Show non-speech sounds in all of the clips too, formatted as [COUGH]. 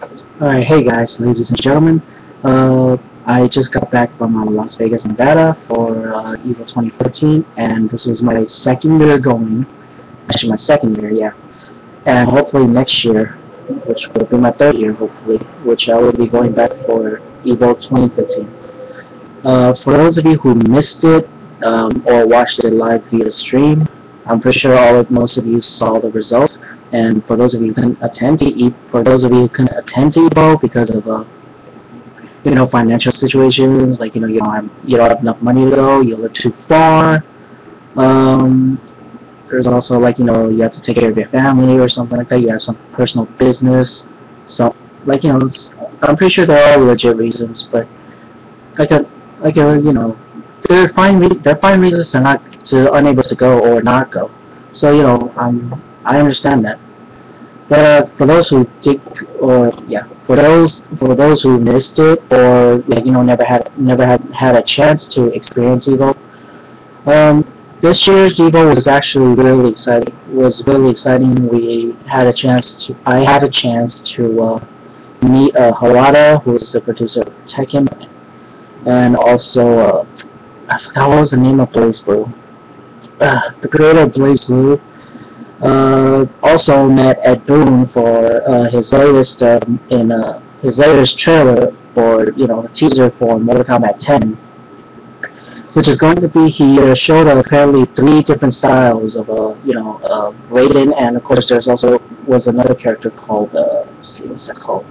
Alright, hey guys, ladies and gentlemen. Uh, I just got back from uh, Las Vegas, Nevada for uh, EVO 2014, and this is my second year going. Actually, my second year, yeah. And hopefully next year, which will be my third year, hopefully, which I will be going back for EVO 2015. Uh, for those of you who missed it um, or watched it live via stream, I'm pretty sure all of most of you saw the results. And for those of you who couldn't attend to e for those of you who couldn't attend to EVO because of uh, you know financial situations, like you know you don't have you don't have enough money to go, you live too far. Um, there's also like you know you have to take care of your family or something like that. You have some personal business, so like you know I'm pretty sure they're all legit reasons, but like a like a you know they're fine they're fine reasons to not to unable to go or not go. So you know I'm I understand that. But uh, for those who did, or yeah, for those for those who missed it, or like you know never had never had had a chance to experience Evo, um, this year's Evo was actually really exciting. Was really exciting. We had a chance to. I had a chance to uh, meet uh, Harada, who is the producer of Tekken, and also uh, I forgot what was the name of BlazBlue. Uh, the creator of BlazBlue uh, also met Ed Boon for uh, his latest um, in uh, his latest trailer for you know teaser for Mortal Kombat 10, which is going to be he uh, showed apparently three different styles of uh, you know uh, Raiden, and of course there's also was another character called uh, what's that called.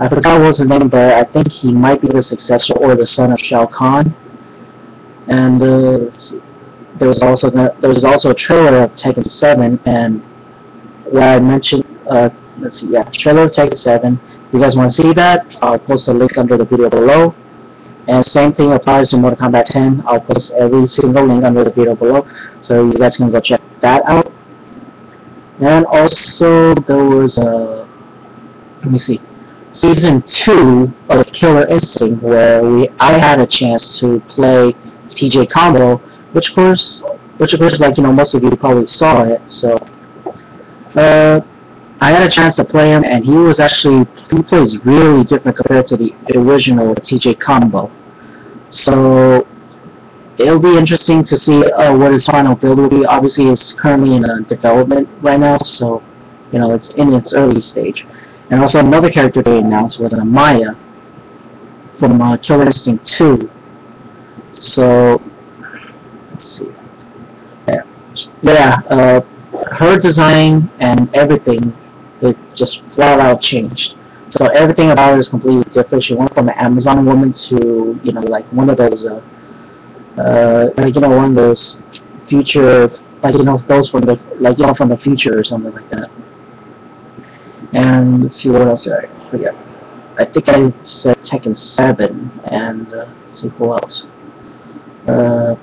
I forgot what was his name, but I think he might be the successor or the son of Shao Kahn. And uh, there was also there was also a trailer of Tekken 7, and what I mentioned, uh, let's see, yeah, trailer of Tekken 7. If you guys want to see that, I'll post a link under the video below. And same thing applies to Mortal Kombat 10. I'll post every single link under the video below, so you guys can go check that out. And also, there was a, uh, let me see, season 2 of Killer Instinct, where we I had a chance to play TJ Combo, which of course, which of course, like you know, most of you probably saw it. So, uh, I had a chance to play him, and he was actually he plays really different compared to the original TJ combo. So, it'll be interesting to see uh, what his final build will be. Obviously, it's currently in uh, development right now, so you know it's in its early stage. And also another character they announced was Amaya from uh, Killer Instinct 2. So see. Yeah, uh, her design and everything, it just flat out changed. So everything about her is completely different. She went from an Amazon woman to, you know, like one of those, uh, uh, like, you know, one of those future, like, you know, those from the, like, you know, from the future or something like that. And let's see what else I forget. I think I said Tekken 7, and uh, let's see who else. Uh,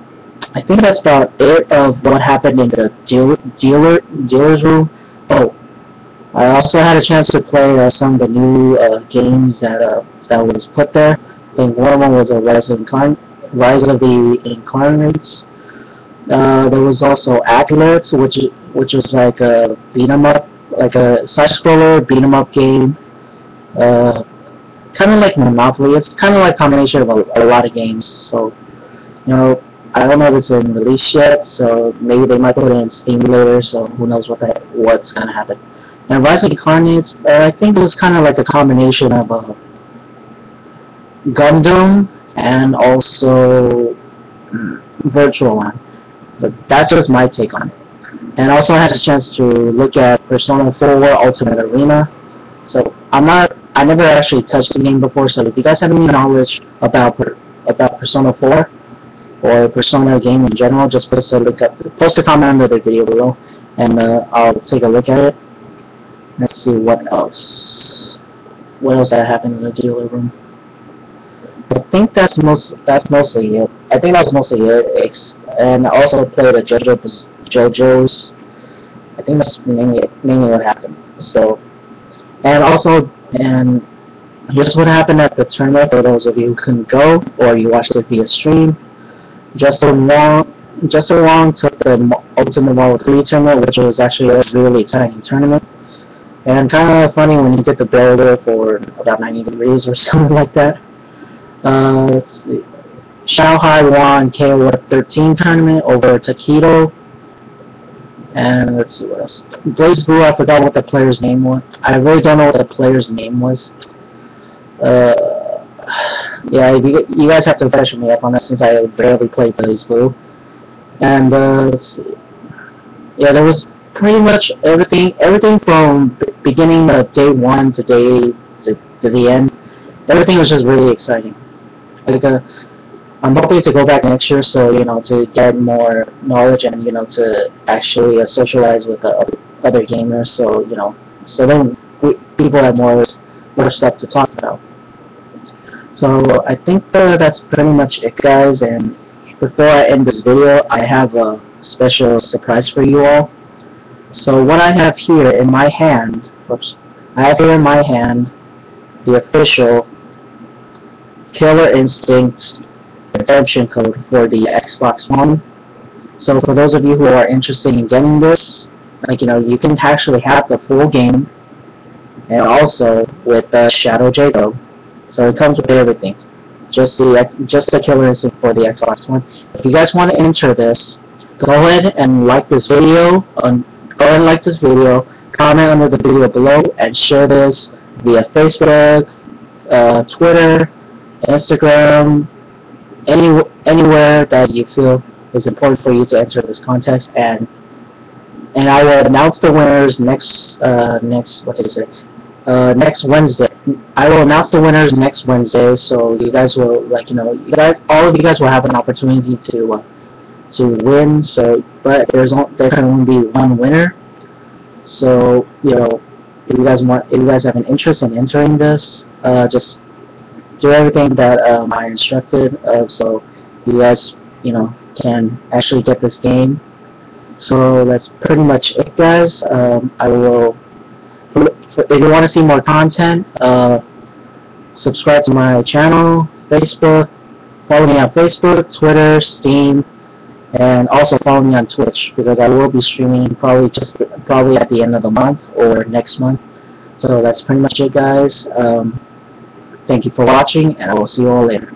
I think that's about it of what happened in the deal, dealer dealer's room. Oh, I also had a chance to play uh, some of the new uh, games that uh, that was put there. I think one of them was a Rise of, Incarn Rise of the Incarnates. Uh, there was also Athletes, which which was like a beat 'em up, like a side scroller beat 'em up game. Uh, kind of like Monopoly. It's kind of like a combination of a, a lot of games. So, you know, I don't know if it's in release yet, so maybe they might put it in Steam later, so who knows what that what's gonna happen. And Rise of Incarnates, uh, I think it was kind of like a combination of uh, Gundam and also mm, Virtual On. But that's just my take on it. And also I had a chance to look at Persona 4 Ultimate Arena. So I'm not, I never actually touched the game before, so if you guys have any knowledge about about Persona 4, or Persona game in general, just post a look up, post a comment under the video below, and uh, I'll take a look at it. Let's see what else. What else that happened in the dealer room? I think that's most. That's mostly it. I think that's mostly it. It's, and I also played a JoJo's. JoJo's. I think that's mainly mainly what happened. So, and also, and here's what happened at the tournament for those of you who couldn't go or you watched it via stream. Justin Wong, Justin Wong took the Ultimate Marvel 3 tournament, which was actually a really exciting tournament. And kind of funny when you get the builder for about 90 degrees or [LAUGHS] something like that. Uh, let's see. Xiao Hai won KO 13 tournament over Tokido. And let's see what else. BlazBlue, I forgot what the player's name was. I really don't know what the player's name was. Uh, yeah, you, you guys have to freshen me up on this since I barely played BlazBlue. And uh. Yeah, there was pretty much everything, everything from beginning of day one to day to, to the end. Everything was just really exciting. Like, uh, I'm hoping to go back next year, so you know, to get more knowledge and you know, to actually uh, socialize with other gamers. So you know, so then people have more more stuff to talk about. So I think uh, that's pretty much it, guys. And before I end this video, I have a special surprise for you all. So what I have here in my hand, oops, I have here in my hand the official Killer Instinct redemption code for the Xbox One. So for those of you who are interested in getting this, like you know, you can actually have the full game, and also with the Shadow Jago. So it comes with everything. Just the just the Killer Instinct for the Xbox One. If you guys want to enter this, go ahead and like this video. On go ahead and like this video. Comment under the video below and share this via Facebook, uh, Twitter, Instagram, any anywhere that you feel is important for you to enter this contest and and I will announce the winners next uh, next what is it uh, next Wednesday. I will announce the winners next Wednesday, so you guys will like you know you guys all of you guys will have an opportunity to uh, to win. So, but there's there can only be one winner. So you know if you guys want if you guys have an interest in entering this, uh, just do everything that um, I instructed of so you guys, you know, can actually get this game. So that's pretty much it, guys. Um, I will, if you want to see more content, uh, subscribe to my channel, Facebook, follow me on Facebook, Twitter, Steam, and also follow me on Twitch because I will be streaming probably just probably at the end of the month or next month. So that's pretty much it, guys. Um, Thank you for watching, and I will see you all later.